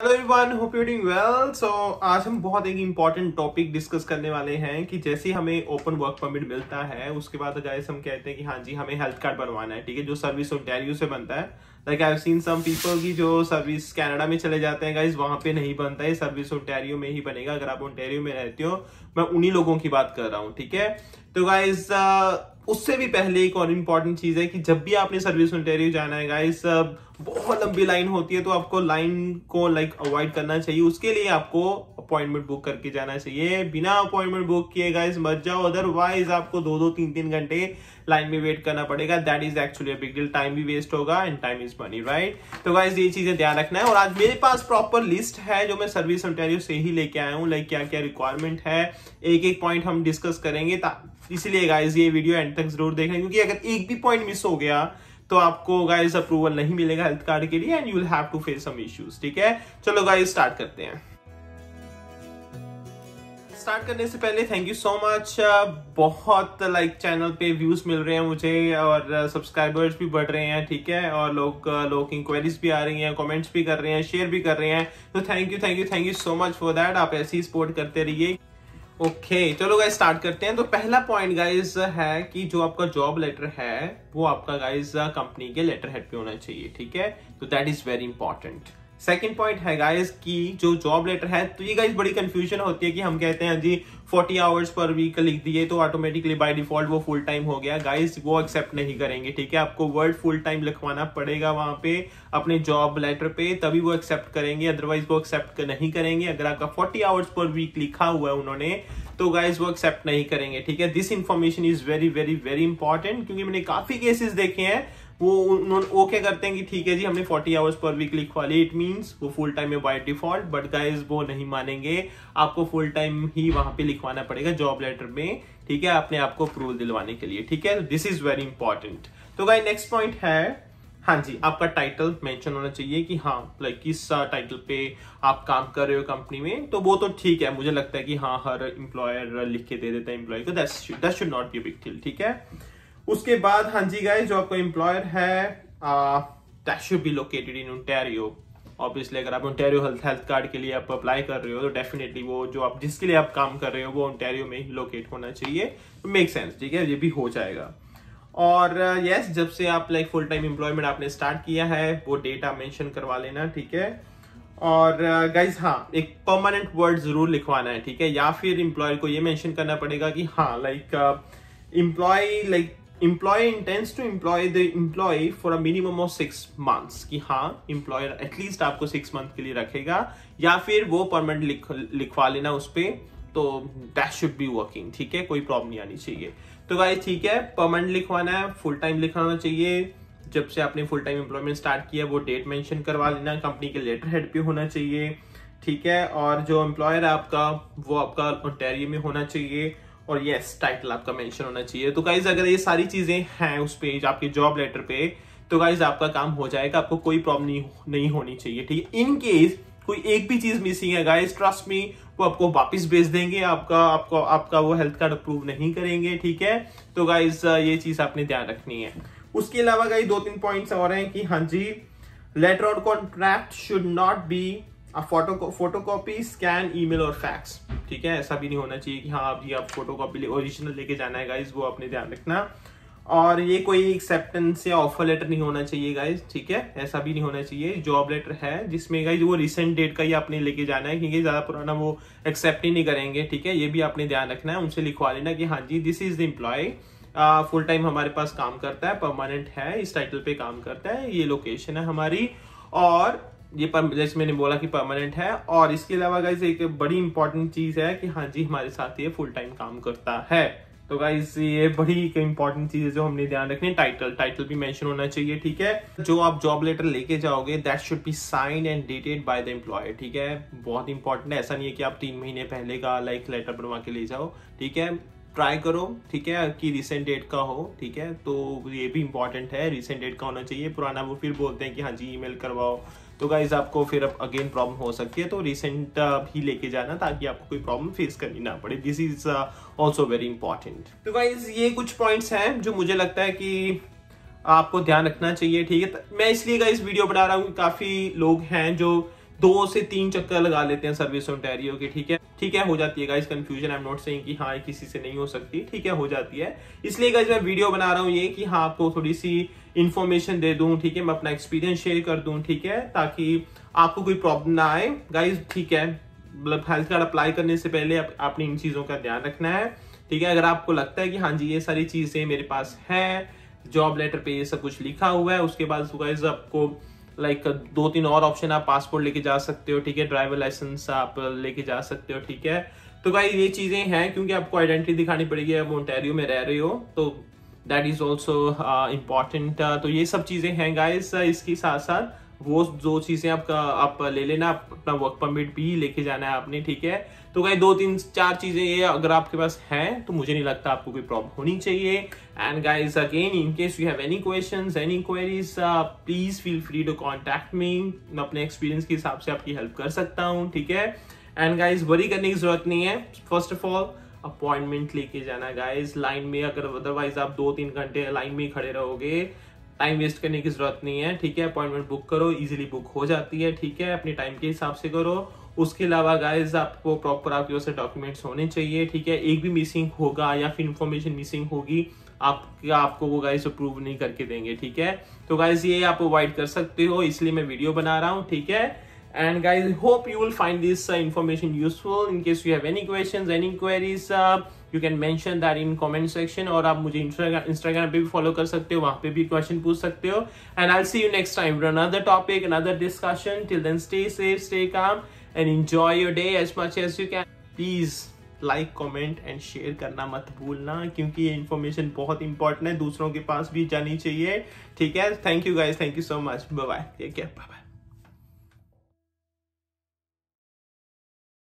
Hello everyone hope you doing well so आज हम बहुत एक इंपॉर्टेंट टॉपिक डिस्कस करने वाले हैं कि जैसे हमें ओपन वर्क परमिट मिलता है, उसके बाद गाइस हम कहते हैं कि हाँ जी, हमें हेल्थ कार्ड बनवाना है, ठीक है? जो सर्विस ओंटारियो से बनता है। Like I have seen some people की जो सर्विस कनाडा में चले जाते हैं गाइस वहाँ पे नहीं बनता है। सर्विस ओंटारियो में ही बनेगा। अगर आप ओंटारियो में रहते हो, मैं उन्हीं लोगों की बात कर रहा हूँ, ठीक है? तो गाइस उससे भी पहले एक और इंपॉर्टेंट चीज़ है कि जब भी आपने सर्विस इंटरव्यू जाना है गाइस बहुत लंबी लाइन होती है तो आपको लाइन को लाइक अवॉइड करना चाहिए। उसके लिए आपको अपॉइंटमेंट बुक करके जाना चाहिए। बिना अपॉइंटमेंट बुक किए गाइस मत जाओ। अदरवाइज़ आपको दो दो तीन तीन घंटे लाइन में वेट करना पड़ेगा। That is actually big deal time भी वेस्ट होगा and time is money right तो गाइज़ ये चीज़ें ध्यान रखना है। और आज मेरे पास प्रॉपर लिस्ट है, जो मैं सर्विस इंटरव्यू से ही लेके आया हूँ। लाइक क्या क्या रिक्वायरमेंट है? एक एक पॉइंट हम डिस्कस करेंगे इसीलिए गाइज़ ये वीडियो एंड तक ज़रूर देखें क्योंकि अगर एक भी पॉइंट मिस हो गया तो आपको गाइज़ अप्रूवल नहीं मिलेगा हेल्थ कार्ड के लिए and you will have to face some issues ठीक है? चलो गाइज़ स्टार्ट करते हैं। स्टार्ट करने से पहले थैंक यू सो मच बहुत लाइक like, चैनल पे व्यूज़ मिल रहे हैं मुझे और सब्सक्राइबर्स uh, भी बढ़ रहे हैं ठीक है? और लोग uh, लोग इंक्वायरीज भी आ रही हैं कमेंट्स भी कर रहे हैं शेयर भी कर रहे हैं। तो thank you thank you thank you so much for that आप ऐसे ही सपोर्ट करते रहिए। ओके okay, चलो गाइज़ स्टार्ट करते हैं। तो पहला पॉइंट गाइज़ है कि जो आपका जॉब लेटर है वो आपका गाइज़ कंपनी के लेटर हेड पे होना चाहिए ठीक है? तो that is very important second point है गाइस कि जो जॉब लेटर है तो ये गाइस बड़ी कंफ्यूजन होती है कि हम कहते हैं, जी 40 आवर्स पर वीक लिख दिए तो ऑटोमेटिकली बाय डिफ़ॉल्ट वो फुल टाइम हो गया. गाइस वो एक्सेप्ट नहीं करेंगे, ठीक है? आपको वर्ड फुल टाइम लिखवाना पड़ेगा वहाँ पे, अपने जॉब लेटर पे, तभी वो एक्सेप्ट करेंगे अदरवाइज़ वो एक्सेप्ट नहीं करेंगे। अगर आपका फोर्टी आवर्स पर वीक लिखा हुआ है उन्होंने तो गाइज़ वो एक्सेप्ट नहीं करेंगे, ठीक है? This information is very very very important क्योंकि मैंने काफ़ी केसेस देखे हैं वो वो क्या करते हैं कि ठीक है जी, हमने 40 आवर्स पर वीक लिखवा ली। इट मींस वो फुल टाइम है बाय डिफ़ॉल्ट बट गाइज़ वो नहीं मानेंगे। आपको फुल टाइम ही वहाँ पे लिखवाना पड़ेगा जॉब लेटर में, ठीक है? अपने आपको अप्रूवल दिलवाने के लिए, ठीक है? दिस इज़ वेरी इंपॉर्टेंट तो गाइज़ नेक्स्ट पॉइंट है हाँ जी, आपका टाइटल मेंशन होना चाहिए कि हाँ लाइक किस टाइटल पे आप काम कर रहे हो कंपनी में। तो वो तो ठीक है, मुझे लगता है कि हाँ हर एम्प्लॉयर लिख के दे देता है एम्प्लॉय को। That should not be big deal ठीक है? उसके बाद हाँ जी गाइस जो आपका एम्प्लॉयर है that should be located in Ontario obviously अगर आप ओंटारियो हेल्थ हेल्थ कार्ड के लिए आप अप्लाई कर रहे हो तो डेफिनेटली वो जो आप जिसके लिए आप काम कर रहे हो वो ओंटारियो में ही लोकेट होना चाहिए। मेक सेंस ठीक है? ये भी हो जाएगा। और यस uh, जब से आप लाइक फुल टाइम एम्प्लॉयमेंट आपने स्टार्ट किया है वो डेटा मेंशन करवा लेना ठीक है? और गाइज़ हाँ एक परमानेंट वर्ड ज़रूर लिखवाना है ठीक है? या फिर एम्प्लॉयर को ये मेंशन करना पड़ेगा कि हाँ like employer like employer intends to employ the employee for a minimum of six months कि हाँ एम्प्लॉयर एटलीस्ट आपको सिक्स मंथ के लिए रखेगा, या फिर वो परमानेंट लिख, लिखवा लेना उस पर तो दैट शुड बी वर्किंग ठीक है? कोई प्रॉब्लम नहीं आनी चाहिए। तो गाइस ठीक है परमानेंट लिखवाना है फुल टाइम लिखवाना चाहिए। जब से आपने फुल टाइम एम्प्लॉयमेंट स्टार्ट किया वो डेट मेंशन करवा लेना कंपनी के लेटर हेड पे होना चाहिए, ठीक है? और जो एम्प्लॉयर है आपका, वो आपका ओंटेरियो में होना चाहिए। और यस टाइटल आपका मेंशन होना चाहिए। तो गाइज़ अगर ये सारी चीज़ें हैं उस पेज आपके जॉब लेटर पे तो गाइज़ आपका काम हो जाएगा। आपको कोई प्रॉब्लम नहीं, होनी चाहिए ठीक है? इन केस कोई एक भी चीज़ मिसिंग है गाइस ट्रस्ट मी वो आपको वापस भेज देंगे। आपका आपको आपका वो हेल्थ कार्ड अप्रूव नहीं करेंगे ठीक है? तो गाइज़ ये चीज़ आपने ध्यान रखनी है। उसके अलावा गाइस दो तीन पॉइंट्स और हैं कि हाँ जी letter on contract should not be photo photocopy scan email और फैक्स ठीक है? ऐसा भी नहीं होना चाहिए कि हाँ आप ये आप फोटोकॉपी ओरिजिनल लेके जाना है गाइस वो अपने ध्यान रखना। और ये कोई एक्सेप्टेंस या ऑफ़र लेटर नहीं होना चाहिए गाइज़ ठीक है? ऐसा भी नहीं होना चाहिए। जॉब लेटर है, जिसमें गाइज़ वो रिसेंट डेट का ही आपने लेके जाना है, क्योंकि ज़्यादा पुराना वो एक्सेप्ट ही नहीं करेंगे, ठीक है? ये भी आपने ध्यान रखना है, उनसे लिखवा लेना कि हाँ जी this is the employee full time हमारे पास काम करता है परमानेंट है, इस टाइटल पे काम करता है, ये लोकेशन है हमारी। और ये जैसे मैंने बोला कि परमानेंट है, और इसके अलावा गाइज़ एक बड़ी इंपॉर्टेंट चीज़ है कि हाँ जी, हमारे साथ ये फुल टाइम काम करता है। तो गाइज़ ये बड़ी एक इंपॉर्टेंट चीज़ है जो हमने ध्यान रखनी है टाइटल टाइटल भी मेंशन होना चाहिए, ठीक है? जो आप जॉब लेटर लेके जाओगे that should be sign and dated by the employer ठीक है? बहुत इंपॉर्टेंट है, ऐसा नहीं है कि आप तीन महीने पहले का लाइक लेटर बनवा के ले जाओ, ठीक है? ट्राई करो, ठीक है? कि रिसेंट डेट का हो, ठीक है? तो ये भी इंपॉर्टेंट है रिसेंट डेट का होना चाहिए, पुराना वो फिर बोलते हैं कि हाँ जी ईमेल करवाओ। तो गाइज़ आपको फिर अब अगेन प्रॉब्लम हो सकती है तो रिसेंट भी लेके जाना ताकि आपको कोई प्रॉब्लम फेस करनी ना पड़े। This is also very important तो गाइज़ ये कुछ पॉइंट्स हैं जो मुझे लगता है कि आपको ध्यान रखना चाहिए, ठीक है? मैं इसलिए गाइज़ वीडियो बना रहा हूँ, काफ़ी लोग हैं जो दो से तीन चक्कर लगा लेते हैं सर्विस ओंटेरियो के, ठीक है? ठीक है, हो जाती है guys confusion I am not saying कि हाँ किसी से नहीं हो सकती, ठीक है, हो जाती है। इसलिए गाइस मैं वीडियो बना रहा हूँ ये कि हाँ आपको थोड़ी सी इन्फॉर्मेशन दे दूँ ठीक है? मैं अपना एक्सपीरियंस शेयर कर दूँ ठीक है? ताकि आपको कोई प्रॉब्लम ना आए। गाइस ठीक है? मतलब हेल्थ कार्ड अप्लाई करने से पहले आप, आपने इन चीज़ों का ध्यान रखना है ठीक है? अगर आपको लगता है कि हाँ जी ये सारी चीज़ें मेरे पास है जॉब लेटर पे ये सब कुछ लिखा हुआ है उसके बाद गाइस आपको लाइक like, दो तीन और ऑप्शन आप पासपोर्ट लेके जा सकते हो ठीक है? ड्राइवर लाइसेंस आप लेके जा सकते हो ठीक है? तो भाई ये चीज़ें हैं क्योंकि आपको आइडेंटिटी दिखानी पड़ेगी आप ओंटेरियो में रह रहे हो तो दैट इज़ ऑल्सो इंपॉर्टेंट तो ये सब चीज़ें हैं गाइस इसके साथ साथ वो जो चीज़ें आपका आप ले लेना, अपना वर्क परमिट भी लेके जाना है आपने, ठीक है? तो गाइस दो तीन चार चीज़ें ये अगर आपके पास हैं तो मुझे नहीं लगता आपको कोई प्रॉब्लम होनी चाहिए। And guys again in case you have any questions any queries please feel free to contact me मैं अपने एक्सपीरियंस के हिसाब से आपकी हेल्प कर सकता हूँ, ठीक है? एंड गाइज़ वरी करने की ज़रूरत नहीं है। फ़र्स्ट ऑफ़ ऑल अपॉइंटमेंट लेके जाना गाइस लाइन में अगर अदरवाइज़ आप दो तीन घंटे लाइन में खड़े रहोगे टाइम वेस्ट करने की ज़रूरत नहीं है, ठीक है? अपॉइंटमेंट बुक करो इजीली बुक हो जाती है, ठीक है? अपने टाइम के हिसाब से करो. उसके अलावा गाइज़ आपको प्रॉपर आपके से डॉक्यूमेंट्स होने चाहिए, ठीक है? एक भी मिसिंग होगा या फिर इंफॉर्मेशन मिसिंग होगी आप आपको वो गाइज़ अप्रूव नहीं करके देंगे, ठीक है? तो गाइज़ ये आप अवॉइड कर सकते हो, इसलिए मैं वीडियो बना रहा हूँ, ठीक है? And guys hope you will find this uh, information useful. In case you have any questions any queries uh, you can mention that in comment section और आप मुझे इंस्टाग्राम पे भी फॉलो कर सकते हो वहाँ पे भी क्वेश्चन पूछ सकते हो. And I see you next time with another topic another discussion till then stay safe stay calm and enjoy your day as much as you can please like comment and share करना मत भूलना क्योंकि ये information बहुत important है दूसरों के पास भी जानी चाहिए. ठीक है? Thank you guys thank you so much bye take care bye